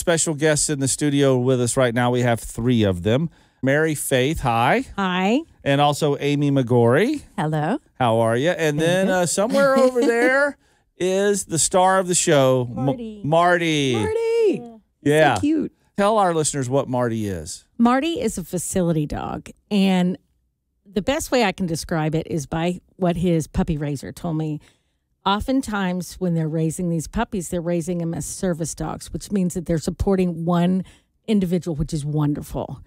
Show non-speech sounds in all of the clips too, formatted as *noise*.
special guests in the studio with us right now. We have three of them. Mary Faith, hi. Hi. And also Amy McGorry. Hello. How are you? And then uh, somewhere over *laughs* there is the star of the show, M- Marty. Marty. Marty. Yeah. So cute. Tell our listeners what Marty is. Marty is a facility dog. And the best way I can describe it is by what his puppy raiser told me. Oftentimes, when they're raising these puppies, they're raising them as service dogs, which means that they're supporting one individual, which is wonderful.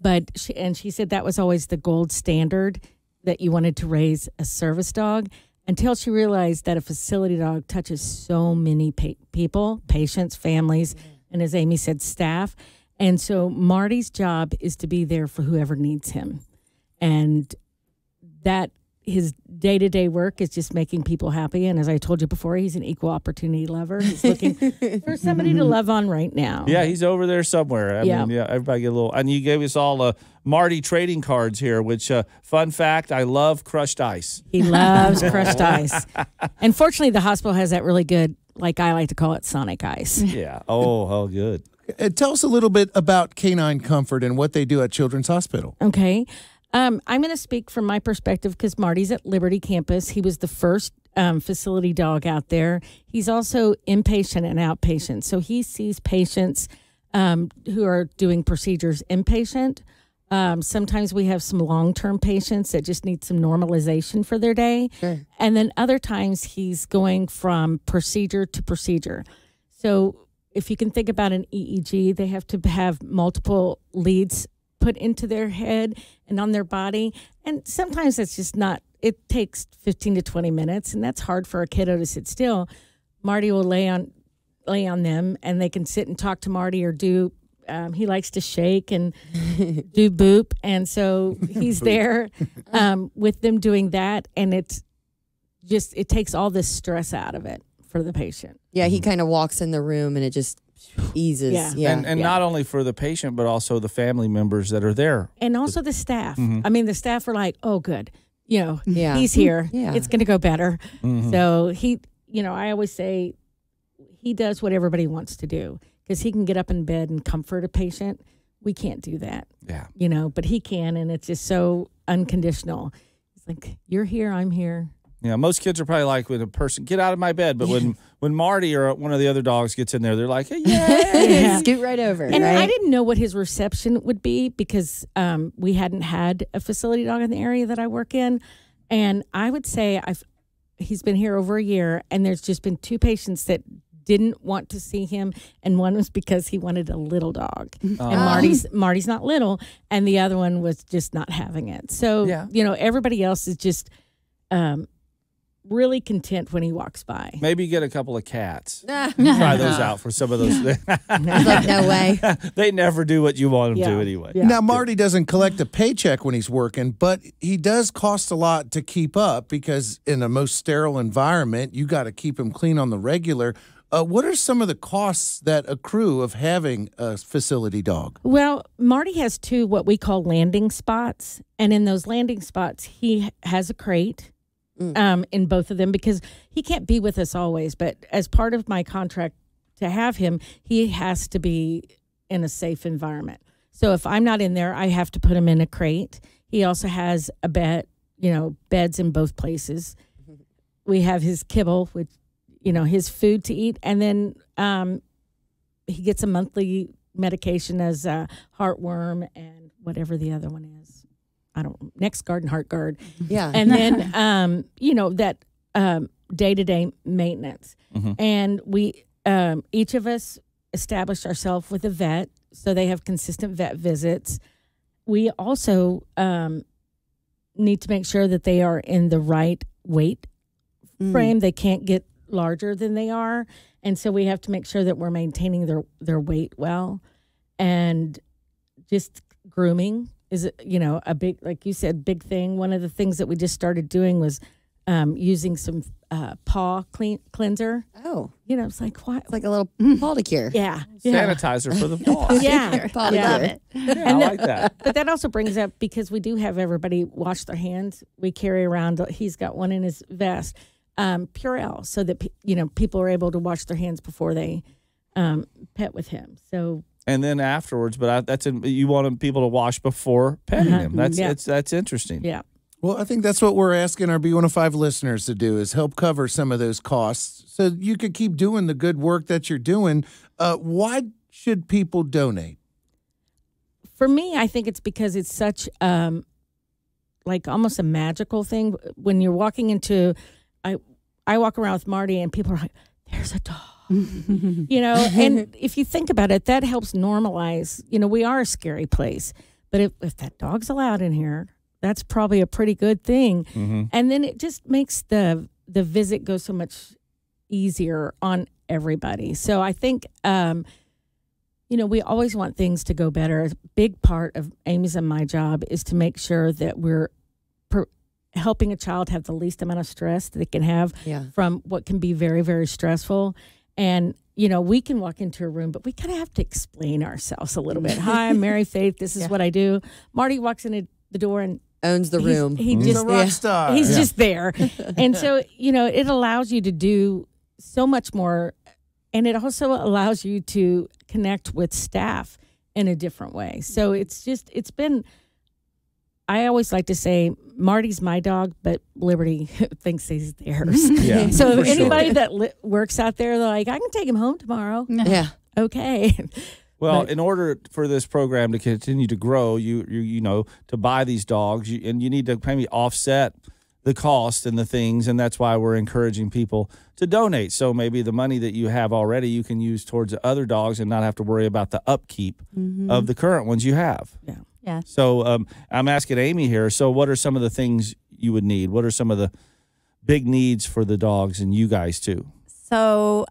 But she, and she said that was always the gold standard that you wanted to raise a service dog until she realized that a facility dog touches so many pa- people, patients, families, mm-hmm. and as Amy said, staff. And so Marty's job is to be there for whoever needs him. And that his day to day work is just making people happy. And as I told you before, he's an equal opportunity lover. He's looking *laughs* for somebody to love on right now. Yeah, he's over there somewhere. I Yeah. mean, yeah, everybody get a little. And you gave us all uh, Marty trading cards here, which, uh, fun fact, I love crushed ice. He loves crushed *laughs* ice. And fortunately, the hospital has that really good, like I like to call it, sonic ice. Yeah. Oh, how good. Uh, tell us a little bit about Canine Comfort and what they do at Children's Hospital. Okay. Um, I'm going to speak from my perspective because Marty's at Liberty Campus. He was the first um, facility dog out there. He's also inpatient and outpatient. So he sees patients um, who are doing procedures inpatient. Um, sometimes we have some long term patients that just need some normalization for their day. And then other times he's going from procedure to procedure. So if you can think about an EEG, they have to have multiple leads put into their head and on their body. And sometimes it's just not, it takes 15 to 20 minutes, and that's hard for a kiddo to sit still. Marty will lay on lay on them and they can sit and talk to Marty or do um, he likes to shake and *laughs* do boop and so he's *laughs* there um, with them doing that and it's just it takes all this stress out of it for the patient Yeah, he kind of walks in the room and it just eases. Yeah. Yeah. and and yeah. not only for the patient, but also the family members that are there. and also the staff. I mean, the staff are like, "Oh, good, you know, Yeah. he's here. *laughs* Yeah. It's going to go better." Mhm. So he, you know, I always say he does what everybody wants to do because he can get up in bed and comfort a patient. We can't do that, Yeah. you know, but he can, and it's just so unconditional. It's like you're here, I'm here. Yeah, most kids are probably like when a person get out of my bed, but when when Marty or one of the other dogs gets in there, they're like, hey, *laughs* yeah. Yeah. Scoot right over. And right? I didn't know what his reception would be because um, we hadn't had a facility dog in the area that I work in. And I would say I've he's been here over a year, and there's just been two patients that didn't want to see him, and one was because he wanted a little dog, and Marty's Marty's not little, and the other one was just not having it. So Yeah. you know, everybody else is just um, really content when he walks by. Maybe get a couple of cats. *laughs* Try those out for some of those. *laughs* like, no way. *laughs* they never do what you want them to Yeah. anyway. Yeah. Now, Marty doesn't collect a paycheck when he's working, but he does cost a lot to keep up because in a most sterile environment, you got to keep him clean on the regular. Uh, what are some of the costs that accrue of having a facility dog? Well, Marty has two what we call landing spots, and in those landing spots, he has a crate um, in both of them because he can't be with us always. But as part of my contract to have him, he has to be in a safe environment. So if I'm not in there, I have to put him in a crate. He also has a bed, you know, beds in both places. *laughs* We have his kibble, which you know, his food to eat, and then um, he gets a monthly medication as a heartworm and whatever the other one is. I don't NexGard heart guard, *laughs* Yeah. and then um, you know that um day to day maintenance, and we um, each of us established ourselves with a vet, so they have consistent vet visits. We also um, need to make sure that they are in the right weight frame. They can't get larger than they are, and so we have to make sure that we're maintaining their their weight well, and just grooming is you know a big like you said big thing. One of the things that we just started doing was um, using some uh, paw clean cleanser. oh, You know, it's like what? it's like a little paw-cure. yeah, yeah, Sanitizer for the *laughs* paws. yeah. Paw yeah. Love it. Yeah, I like that. But that also brings up because we do have everybody wash their hands. We carry around. He's got one in his vest, um, Purell, so that you know people are able to wash their hands before they um, pet with him. So and then afterwards. But I, that's in, you want people to wash before petting Uh-huh. him. That's Yeah. it's that's interesting. yeah, Well, I think that's what we're asking our B105 listeners to do is help cover some of those costs so you could keep doing the good work that you're doing. Uh, why should people donate? for me, I think it's because it's such um, like almost a magical thing when you're walking into. I I walk around with Marty and people are like, "There's a dog," *laughs* you know. and if you think about it, that helps normalize. You know, we are a scary place, but if if that dog's allowed in here, that's probably a pretty good thing. Mm-hmm. And then it just makes the the visit go so much easier on everybody. So I think um, you know, we always want things to go better. A big part of Amy's and my job is to make sure that we're per- helping a child have the least amount of stress that they can have Yeah. from what can be very, very stressful. And, you know, we can walk into a room, but we kind of have to explain ourselves a little bit. Hi, I'm Mary *laughs* Faith. This is Yeah. what I do. Marty walks in the door and Owns the he's- room. He Mhm. He's just a rock yeah. star. He's just there. *laughs* and so, you know, it allows you to do so much more. And it also allows you to connect with staff in a different way. So it's just, it's been, I always like to say, Marty's my dog, but Liberty *laughs* thinks he's theirs. *laughs* Yeah, so for if sure. anybody that li- works out there, they're like, I can take him home tomorrow. yeah. Okay. *laughs* Well, But- in order for this program to continue to grow, you you you know to buy these dogs, you, and you need to maybe offset the cost and the things, and that's why we're encouraging people to donate. So maybe the money that you have already, you can use towards the other dogs and not have to worry about the upkeep mm-hmm. of the current ones you have. Yeah. Yeah. So um, I'm asking Amy here. So what are some of the things you would need? What are some of the big needs for the dogs and you guys too? So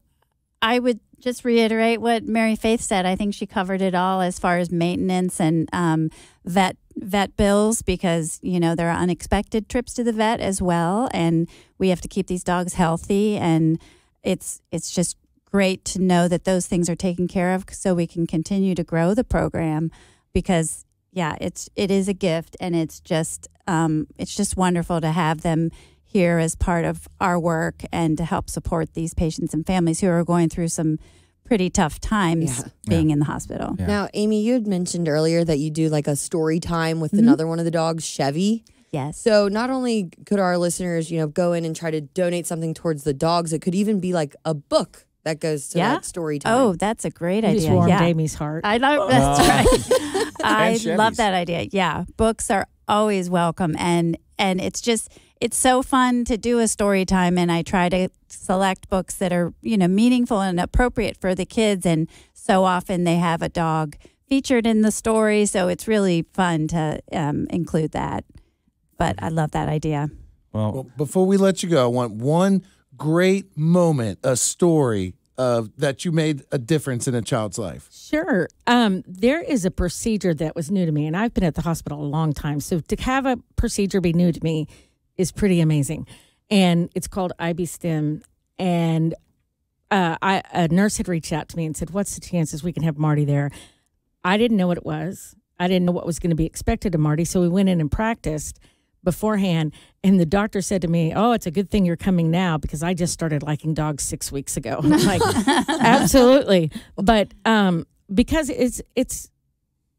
I would just reiterate what Mary Faith said. I think she covered it all as far as maintenance and um, vet vet bills because you know there are unexpected trips to the vet as well, and we have to keep these dogs healthy. And it's it's just great to know that those things are taken care of so we can continue to grow the program because yeah it's it is a gift and it's just um, it's just wonderful to have them here as part of our work and to help support these patients and families who are going through some pretty tough times Yeah. being in the hospital. Yeah. Now, Amy, you had mentioned earlier that you do like a story time with Mhm. another one of the dogs, Chevy. Yes. So not only could our listeners, you know, go in and try to donate something towards the dogs, it could even be like a book that goes to Yeah? that story time. Oh, that's a great You just idea. warmed Yeah. Amy's heart. I love that's Oh. *laughs* right. *laughs* I love that idea. Yeah, books are always welcome, and and it's just it's so fun to do a story time, and I try to select books that are you know meaningful and appropriate for the kids, and so often they have a dog featured in the story, so it's really fun to um, include that. But I love that idea. Well, Well, before we let you go, I want one great moment, a story of that you made a difference in a child's life. Sure. Um, there is a procedure that was new to me, and I've been at the hospital a long time. So to have a procedure be new to me is pretty amazing. And it's called IB stim. And uh, I, a nurse had reached out to me and said, What's the chances we can have Marty there? I didn't know what it was. I didn't know what was going to be expected of Marty. So we went in and practiced beforehand. And the doctor said to me, Oh, it's a good thing you're coming now because I just started liking dogs six weeks ago. *laughs* I'm like, *laughs* absolutely. But um, because it's it's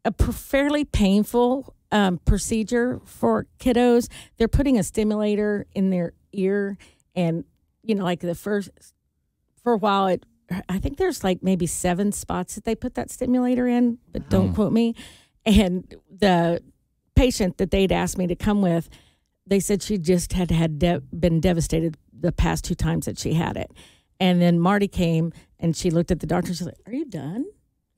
a p- fairly painful um, procedure for kiddos, they're putting a stimulator in their ear, and you know, like the first for a while, it I think there's like maybe seven spots that they put that stimulator in, but don't quote me. And the patient that they'd asked me to come with, they said she just had had de- been devastated the past two times that she had it. And then Marty came and she looked at the doctor. And she's like, "Are you done?"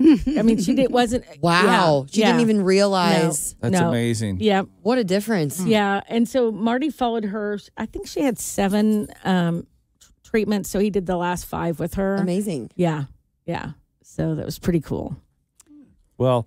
I mean, she did *laughs* wasn't. Wow. yeah, she yeah. didn't even realize that's no. amazing. Yeah, what a difference. yeah. And so Marty followed her. I think she had seven um, t- treatments. So he did the last five with her. Amazing. Yeah, yeah. So that was pretty cool. Well,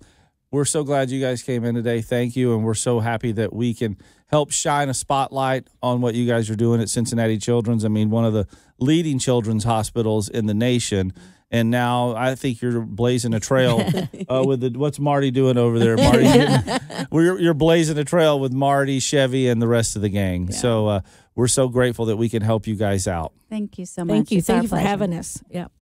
we're so glad you guys came in today. Thank you. And we're so happy that we can help shine a spotlight on what you guys are doing at Cincinnati Children's. I mean, one of the leading children's hospitals in the nation. And now I think you're blazing a trail *laughs* uh, with the what's Marty doing over there, Marty? *laughs* *laughs* we're, you're blazing a trail with Marty, Chevy, and the rest of the gang. So uh, we're so grateful that we can help you guys out. Thank you so much. Thank you. It's Thank our you for having us. Yeah.